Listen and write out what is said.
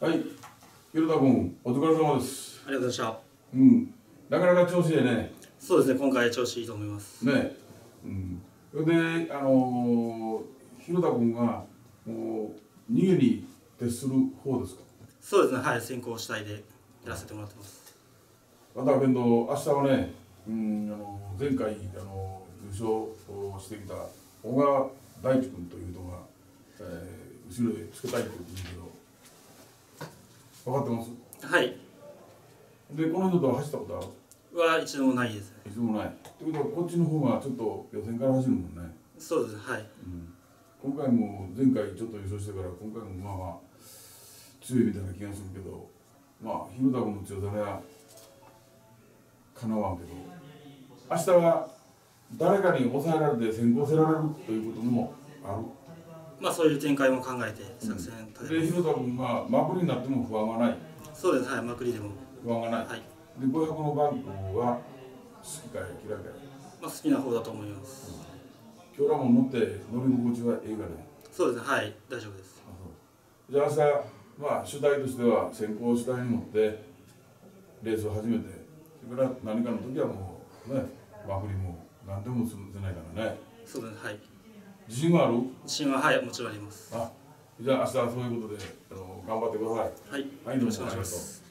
はい、広田君、お疲れ様です。ありがとうございましうん、なかなか調子いいね。たそうですね今回調子いいと思いますね。うん。それで、あのー、広田君が、もう、逃げに徹する方ですか？そうですねはい先行主体でやらせてもらってますまたけど、明日はね、うん、あの前回、あの優勝をしてきた小川大地君という人が、えー、後ろでつけたいって言うけど、分かってます？はい。で、この人とは走ったことある？は一度もないです。ねいつもない。ってことは、こっちの方がちょっと予選から走るもんね。そうですねはい。うん、今回も前回ちょっと優勝してから今回もまあまあ強いみたいな気がするけどまあ広田君の強さにはかなわんけど明日は誰かに抑えられて先行せられるということもある？まあそういう展開も考えて作戦立てます、で広田君がマクリになっても不安がない？そうです。はい。まくりでも。不安がない、はい。で500のバンクは好きかい嫌いかいまあ好きな方だと思います。今日らも乗って乗り心地は映画ね？そうです。ねはい。大丈夫です。じゃあ朝まあ主体としては先行主体に乗ってレースを始めてそれから何かの時はもうねまくりも何でもするせないからね。そうです。ねはい自信はある？自信ははいもちろんあります。あじゃあ明日はそういうことであの頑張ってください。はいはいよろしくお願いします